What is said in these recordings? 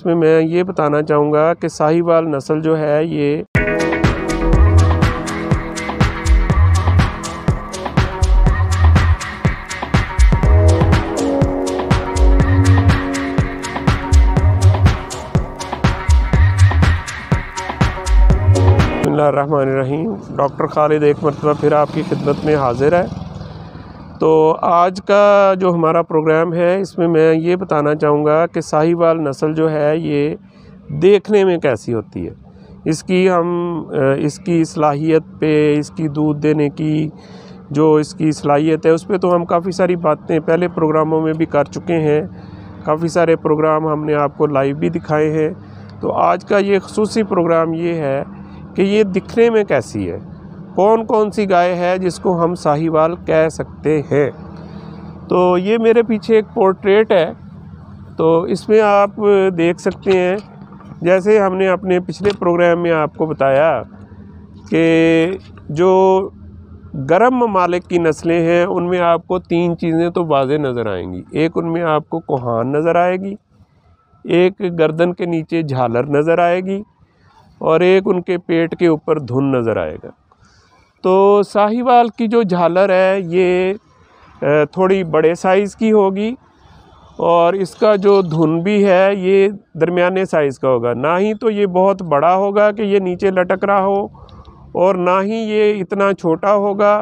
इसमें मैं ये बताना चाहूँगा कि साहिवाल नस्ल जो है ये रहीम। डॉक्टर खालिद एक मरतबा फिर आपकी खिदमत में हाज़िर है। तो आज का जो हमारा प्रोग्राम है, इसमें मैं ये बताना चाहूँगा कि साहिवाल नस्ल जो है, ये देखने में कैसी होती है। इसकी हम इसकी सलाहियत पे, इसकी दूध देने की जो इसकी सलाहियत है, उस पर तो हम काफ़ी सारी बातें पहले प्रोग्रामों में भी कर चुके हैं। काफ़ी सारे प्रोग्राम हमने आपको लाइव भी दिखाए हैं। तो आज का ये खसूस प्रोग्राम ये है कि ये दिखने में कैसी है। कौन कौन सी गाय है जिसको हम साहिवाल कह सकते हैं? तो ये मेरे पीछे एक पोर्ट्रेट है। तो इसमें आप देख सकते हैं, जैसे हमने अपने पिछले प्रोग्राम में आपको बताया कि जो गर्म ममालिक की नस्लें हैं, उनमें आपको तीन चीज़ें तो वाज नज़र आएँगी। एक उनमें आपको कोहान नज़र आएगी, एक गर्दन के नीचे झालर नज़र आएगी और एक उनके पेट के ऊपर धुन नज़र आएगा। तो साहिवाल की जो झालर है, ये थोड़ी बड़े साइज़ की होगी और इसका जो धुन भी है, ये दरमियाने साइज़ का होगा। ना ही तो ये बहुत बड़ा होगा कि ये नीचे लटक रहा हो और ना ही ये इतना छोटा होगा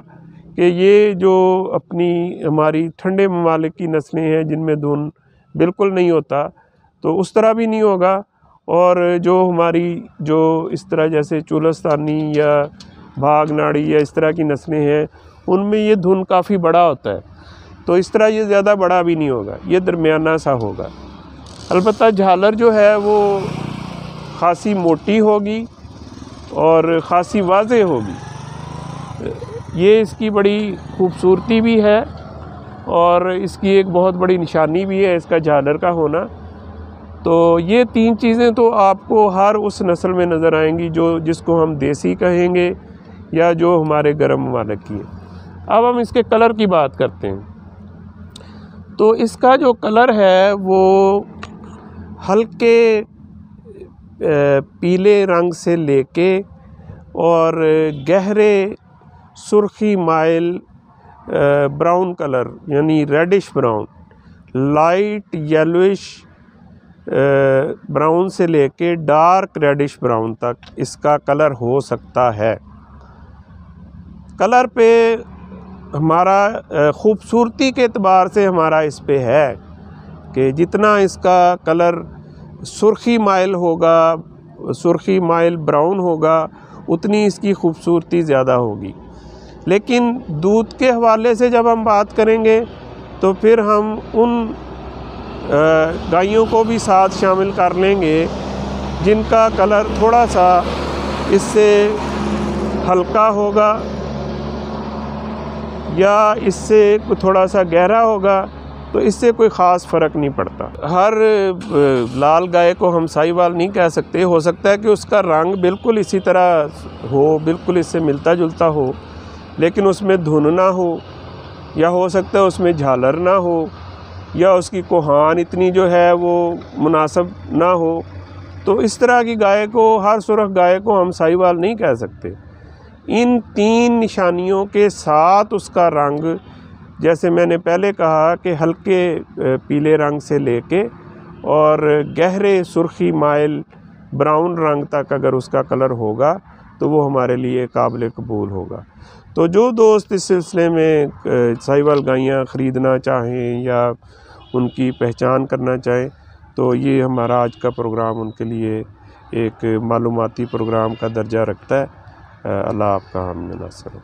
कि ये जो अपनी, हमारी ठंडे ममालिक की नस्लें हैं, जिनमें धुन बिल्कुल नहीं होता तो उस तरह भी नहीं होगा। और जो हमारी, जो इस तरह जैसे चूलस्तानी या भाग, नाड़ी या इस तरह की नस्लें हैं, उनमें ये धुन काफ़ी बड़ा होता है। तो इस तरह ये ज़्यादा बड़ा भी नहीं होगा, ये दरमियाना सा होगा। अलबत् झालर जो है, वो ख़ासी मोटी होगी और ख़ासी वाज होगी। ये इसकी बड़ी खूबसूरती भी है और इसकी एक बहुत बड़ी निशानी भी है, इसका झालर का होना। तो ये तीन चीज़ें तो आपको हर उस नस्ल में नज़र आएँगी, जो जिसको हम देसी कहेंगे या जो हमारे गर्म ममालक की है। अब हम इसके कलर की बात करते हैं। तो इसका जो कलर है, वो हल्के पीले रंग से लेके और गहरे, सुर्खी माइल ब्राउन कलर, यानी reddish brown, light yellowish brown से लेके डार्क रेडिश ब्राउन तक इसका कलर हो सकता है। कलर पे हमारा ख़ूबसूरती के अतबार से हमारा इस पे है कि जितना इसका कलर सुर्खी माइल होगा, सुर्खी माइल ब्राउन होगा, उतनी इसकी खूबसूरती ज़्यादा होगी। लेकिन दूध के हवाले से जब हम बात करेंगे तो फिर हम उन गायों को भी साथ शामिल कर लेंगे, जिनका कलर थोड़ा सा इससे हल्का होगा या इससे थोड़ा सा गहरा होगा तो इससे कोई ख़ास फ़र्क नहीं पड़ता। हर लाल गाय को हम साहिवाल नहीं कह सकते। हो सकता है कि उसका रंग बिल्कुल इसी तरह हो, बिल्कुल इससे मिलता जुलता हो, लेकिन उसमें धुन ना हो, या हो सकता है उसमें झालर ना हो, या उसकी कोहान इतनी जो है वो मुनासब ना हो। तो इस तरह की गाय को, हर सुरख गाय को हम साहिवाल नहीं कह सकते। इन तीन निशानियों के साथ उसका रंग, जैसे मैंने पहले कहा कि हल्के पीले रंग से लेके और गहरे, सुर्खी माइल ब्राउन रंग तक अगर उसका कलर होगा तो वो हमारे लिए काबिल कबूल होगा। तो जो दोस्त इस सिलसिले में साहिवाल गायें ख़रीदना चाहें या उनकी पहचान करना चाहें तो ये हमारा आज का प्रोग्राम उनके लिए एक मालूमती प्रोग्राम का दर्जा रखता है। अल्लाह आपका हम नसर